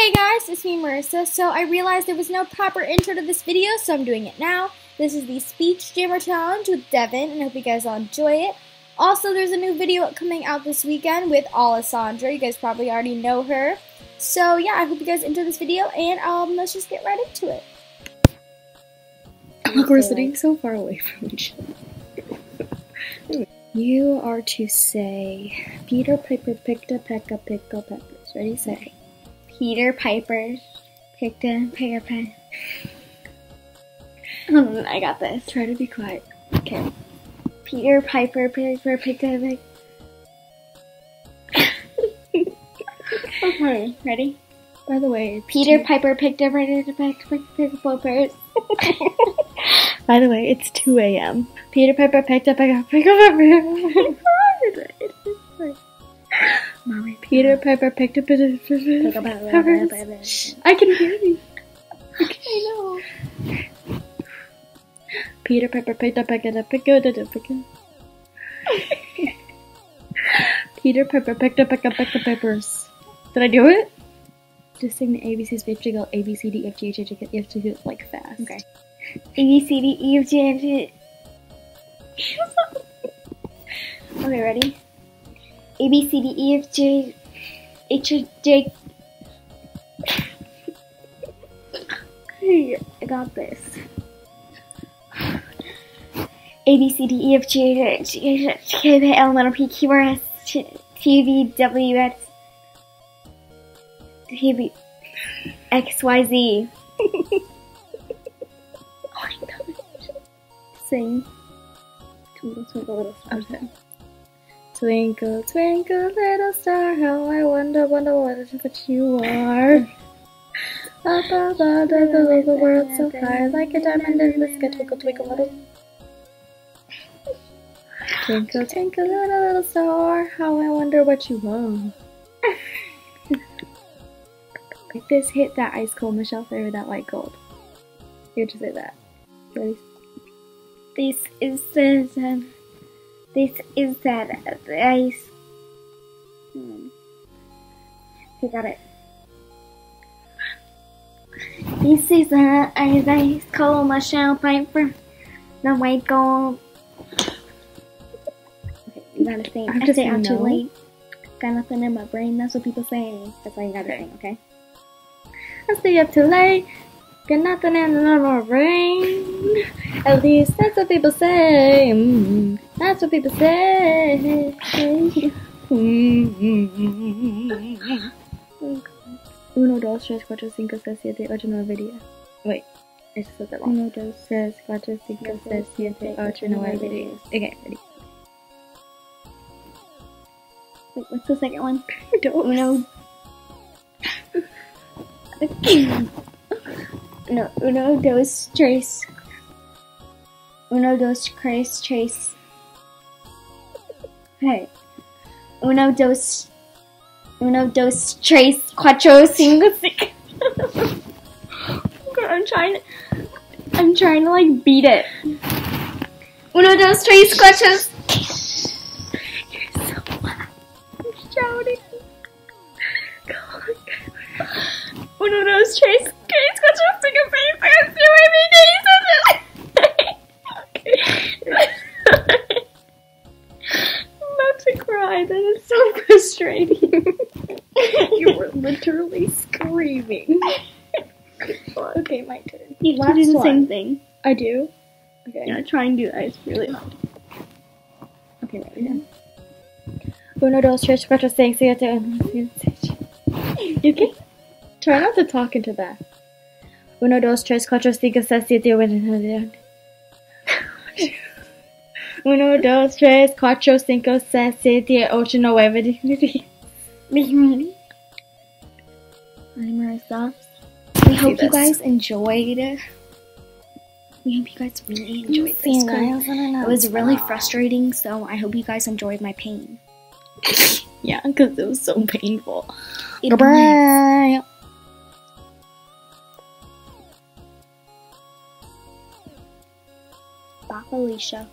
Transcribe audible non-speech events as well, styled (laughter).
Hey guys, it's me Marysa. So I realized there was no proper intro to this video, so I'm doing it now. This is the Speech Jammer Challenge with Devon, and I hope you guys all enjoy it. Also, there's a new video coming out this weekend with Alessandra. You guys probably already know her. So yeah, I hope you guys enjoy this video, and um, let's just get right into it. Look, we're sitting so far away from each other. you are to say, Peter Piper picked a peck of pickled peppers. Ready, say. Peter Piper picked a pear pen. (laughs) Um, I got this. Try to be quiet. Okay. Peter Piper Piper picked a pick. okay, (laughs) ready? By the way, Peter two... Piper picked a pick pick peppers. By the way, it's 2 a.m. Peter Piper picked up a pick peppers. Mommy, Peter Piper picked up a peppers. I can hear you. I know. Peter Piper picked up a pickle. Peter Piper picked up a peck of peppers. Did I do it? Just sing the ABCs, but you go A B C D E F G H I J K. You have to do it like fast. Okay. A B C D E F G H I J. Okay, ready? A B C D E F G H I J. Hey, I got this. A B C D E F G H I J K L M N O P Q R S T V W X T V X Y Z. Oh my god. Sing. Twinkle, twinkle, little star. Twinkle, twinkle, little star, how I wonder, wonder what, you are. Up above the little world so high, like a diamond in the sky, twinkle, twinkle, little. Twinkle, twinkle, little, little star, how I wonder what you are. (laughs) Like this hit that ice cold Michelle Pfeiffer that white gold. You have to say that. Ready? This is um, this is that ice. Hmm. I got it. This is a ice cold Michelle Piper, the white gold. Okay, you gotta sing. I to say out too late. Got nothing in my brain. That's what people say. That's all you gotta okay. sing. Okay. I stay up too late. Got nothing in the brain. At least that's what people say. Mm, that's what people say. Uno, dos, tres, cuatro, cinco, seis, siete, ocho, nueve, diez. Wait, I just said that wrong. Uno, dos, tres, cuatro, cinco, seis, siete, ocho, nueve, diez. Okay, ready. Wait, what's the second one? (laughs) I don't. Uno. (laughs) no, uno, dos, tres. Uno, dos, tres, tres. Hey. Uno, dos. Uno, dos, tres, cuatro, cinco, six. (laughs) I'm trying to. I'm trying to like beat it. Uno, dos, tres, cuatro. You're so loud. I'm shouting. Uno, dos, tres, you were (laughs) literally screaming. (laughs) okay, my turn. You to do the one. same thing. I do. Okay. Yeah, try and do that. It's really hard. Okay, ready then. Uno, dos, tres, cuatro, cinco, siete, You okay? Try not to talk into that. Uno, dos, tres, cuatro, cinco, seis, siete, ocho. (laughs) Uno, dos, tres, cuatro, cinco, seis, siete, ocho, nueve, Marysa. We hope you guys enjoyed. We hope you guys really enjoyed this. It was really frustrating, so I hope you guys enjoyed my pain. (laughs) yeah, because it was so painful. Bye. Bye, Felicia.